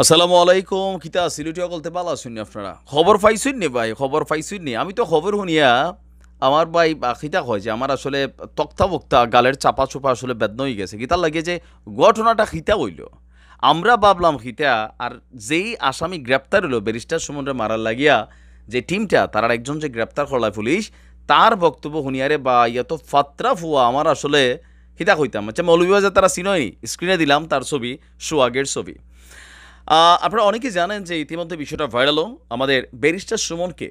আসসালামু আলাইকুম, কিতা সিলেটি অকলতে বালা শুনি আপনারা? খবর পাইছুন নি ভাই, খবর পাইছুন নি আমি তো খবর শুনিয়া আমার ভাই খিতা হয় যে আমার আসলে তক্তা বক্তা গালের চাপা চোপা আসলে বেদন হয়ে গেছে। কিতার লাগে যে ঘটনাটা খিতা হইল? আমরা ভাবলাম খিতা আর যেই আসামি গ্রেপ্তার হইল ব্যারিস্টার সুমনরে মারার লাগিয়া যে টিমটা, তার একজন যে গ্রেপ্তার করলায় পুলিশ, তার বক্তব্য শুনিয়ারে বা ইয়া তো ফাত্রা ফুয়া আমার আসলে খিতা কইতাম? আচ্ছা মৌলভীবাজার তারা চিনয়নি? স্ক্রিনে দিলাম তার ছবি সোয়াগের ছবি। আপনারা অনেকে জানেন যে ইতিমধ্যে বিষয়টা ভাইরালও আমাদের ব্যারিস্টার সুমনকে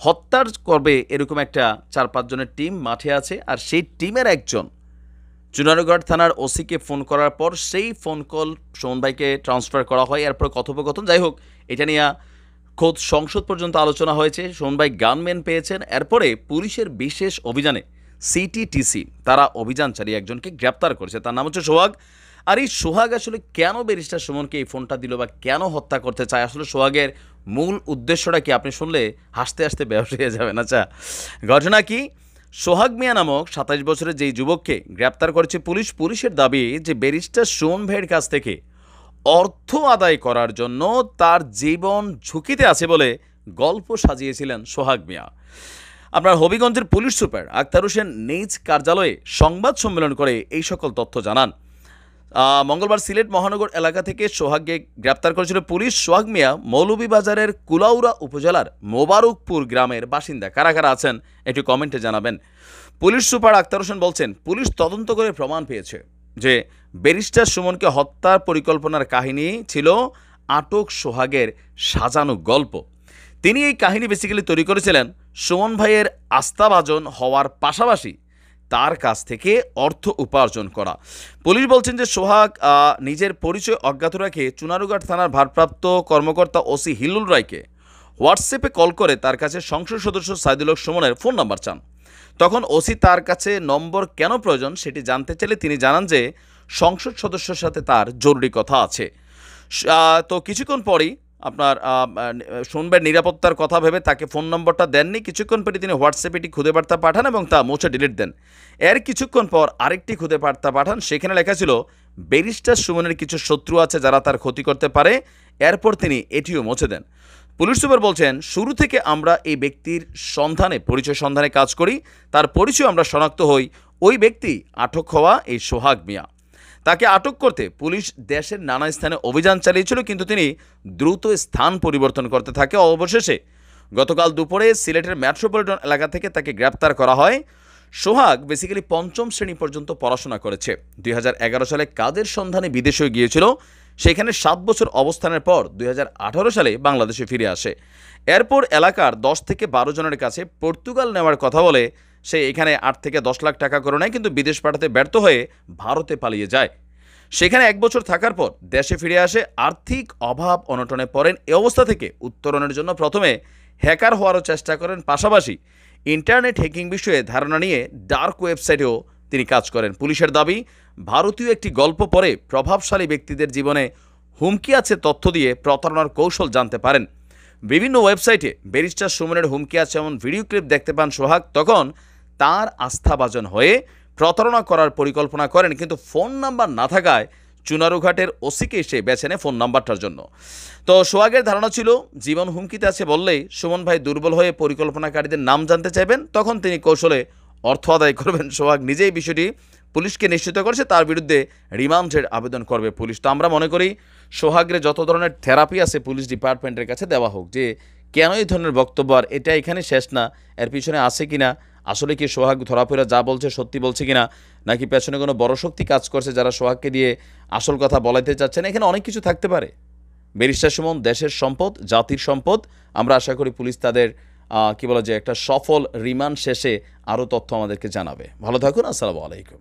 হত্যার করবে এরকম একটা চার পাঁচজনের টিম মাঠে আছে, আর সেই টিমের একজন জুনারগড় থানার ওসিকে ফোন করার পর সেই ফোন কল সুমন ভাইকে ট্রান্সফার করা হয়, এরপর কথোপকথন। যাই হোক, এটা নিয়ে খোদ সংসদ পর্যন্ত আলোচনা হয়েছে। সুমন ভাই গানম্যান পেয়েছেন, এরপরে পুলিশের বিশেষ অভিযানে সিটিটিসি তারা অভিযান চালিয়ে একজনকে গ্রেপ্তার করেছে। তার নাম হচ্ছে সোহাগ। আর এই সোহাগ আসলে কেন ব্যারিস্টার সুমনকে এই ফোনটা দিল বা কেন হত্যা করতে চায়? আসলে সোহাগের মূল উদ্দেশ্যটা কি? আপনি শুনলে হাসতে হাসতে ব্যবসা হয়ে যাবেন। আচ্ছা ঘটনা কি? সোহাগ মিয়া নামক সাতাশ বছরের যেই যুবককে গ্রেপ্তার করেছে পুলিশ, পুলিশের দাবি যে ব্যারিস্টার সুমন ভাইয়ের কাছ থেকে অর্থ আদায় করার জন্য তার জীবন ঝুঁকিতে আছে বলে গল্প সাজিয়েছিলেন সোহাগ মিয়া। আপনার হবিগঞ্জের পুলিশ সুপার আক্তার হোসেন নিজ কার্যালয়ে সংবাদ সম্মেলন করে এই সকল তথ্য জানান। মঙ্গলবার সিলেট মহানগর এলাকা থেকে সোহাগকে গ্রেপ্তার করেছিল পুলিশ। সোহাগ মিয়া মৌলভীবাজারের কুলাউরা উপজেলার মোবারকপুর গ্রামের বাসিন্দা। কারা কারা আছেন একটু কমেন্টে জানাবেন। পুলিশ সুপার আক্তার হোসেন বলছেন, পুলিশ তদন্ত করে প্রমাণ পেয়েছে যে ব্যারিস্টার সুমনকে হত্যার পরিকল্পনার কাহিনী ছিল আটক সোহাগের সাজানো গল্প। তিনি এই কাহিনী বেসিক্যালি তৈরি করেছিলেন সুমন ভাইয়ের আস্থাভাজন হওয়ার পাশাপাশি তার কাছ থেকে অর্থ উপার্জন করা। পুলিশ বলছেন যে সোহাগ নিজের পরিচয় অজ্ঞাত রাখে চুনারুঘাট থানার ভারপ্রাপ্ত কর্মকর্তা ওসি হিলুল রায়কে হোয়াটসঅ্যাপে কল করে তার কাছে সংসদ সদস্য সাইদুল হক সুমনের ফোন নাম্বার চান। তখন ওসি তার কাছে নম্বর কেন প্রয়োজন সেটি জানতে চাইলে তিনি জানান যে সংসদ সদস্যের সাথে তার জরুরি কথা আছে। তো কিছুক্ষণ পরেই আপনার শুনবেন নিরাপত্তার কথা ভেবে, তাকে ফোন নম্বরটা দেননি। কিছুক্ষণ পরে তিনি হোয়াটসঅ্যাপে একটি খুদে বার্তা পাঠান এবং তা মুছে ডিলিট দেন। এর কিছুক্ষণ পর আরেকটি খুদে বার্তা পাঠান, সেখানে লেখা ছিল, ব্যারিস্টার সুমনের কিছু শত্রু আছে যারা তার ক্ষতি করতে পারে। এরপর তিনি এটিও মুছে দেন। পুলিশ সুপার বলছেন, শুরু থেকে আমরা এই ব্যক্তির সন্ধানে, পরিচয় সন্ধানে কাজ করি। তার পরিচয় আমরা শনাক্ত হই। ওই ব্যক্তি আটক হওয়া এই সোহাগ মিয়া। তাকে আটক করতে পুলিশ দেশের নানা স্থানে অভিযান চালিয়েছিল, কিন্তু তিনি দ্রুত স্থান পরিবর্তন করতে থাকে অবশেষে। গতকাল দুপুরে সিলেটের মেট্রোপলিটন এলাকা থেকে তাকে গ্রেপ্তার করা হয়। সোহাগ বেসিক্যালি পঞ্চম শ্রেণি পর্যন্ত পড়াশোনা করেছে। দুই হাজার এগারো সালে কাজের সন্ধানে বিদেশে গিয়েছিল। সেখানে সাত বছর অবস্থানের পর দুই হাজার আঠারো সালে বাংলাদেশে ফিরে আসে। এরপর এলাকার দশ থেকে বারো জনের কাছে পর্তুগাল নেওয়ার কথা বলে সে এখানে আট থেকে দশ লাখ টাকা করে নেয়, কিন্তু বিদেশ পাঠাতে ব্যর্থ হয়ে ভারতে পালিয়ে যায়। সেখানে এক বছর থাকার পর দেশে ফিরে আসে, আর্থিক অভাব অনটনে পড়েন। এ অবস্থা থেকে উত্তরণের জন্য প্রথমে হ্যাকার হওয়ারও চেষ্টা করেন। পাশাপাশি ইন্টারনেট হ্যাকিং বিষয়ে ধারণা নিয়ে ডার্ক ওয়েবসাইটেও তিনি কাজ করেন। পুলিশের দাবি, ভারতীয় একটি গল্প পরে প্রভাবশালী ব্যক্তিদের জীবনে হুমকি আছে তথ্য দিয়ে প্রতারণার কৌশল জানতে পারেন। বিভিন্ন ওয়েবসাইটে ব্যারিস্টার সুমনের হুমকি আছে এমন ভিডিও ক্লিপ দেখতে পান সোহাগ। তখন তার আস্থাভাজন হয়ে প্রতারণা করার পরিকল্পনা করেন, কিন্তু ফোন নাম্বার না থাকায় চুনারুঘাটের ওসিকে এসে বেছে নেয় ফোন নাম্বারটার জন্য। তো সোহাগের ধারণা ছিল, জীবন হুমকিতে আছে বললেই সুমন ভাই দুর্বল হয়ে পরিকল্পনাকারীদের নাম জানতে চাইবেন, তখন তিনি কৌশলে অর্থ আদায় করবেন। সোহাগ নিজেই বিষয়টি পুলিশকে নিশ্চিত করেছে, তার বিরুদ্ধে রিমান্ডের আবেদন করবে পুলিশ। তো আমরা মনে করি, সোহাগের যত ধরনের থেরাপি আছে পুলিশ ডিপার্টমেন্টের কাছে দেওয়া হোক, যে কেন এই ধরনের বক্তব্য, আর এটা এখানে শেষ না, এর পিছনে আছে কিনা আসলে কি সোহাগ ধরাফেরা যা বলছে সত্যি বলছে কিনা, নাকি পেছনে কোনো বড় শক্তি কাজ করছে যারা সোহাগকে দিয়ে আসল কথা বলাইতে চাচ্ছে না এখানে অনেক কিছু থাকতে পারে। ব্যারিস্টার সুমন, দেশের সম্পদ, জাতির সম্পদ, আমরা আশা করি পুলিশ তাদের কি বলা যায় একটা সফল রিমান্ড শেষে আরও তথ্য আমাদেরকে জানাবে। ভালো থাকুন, আসসালামু আলাইকুম।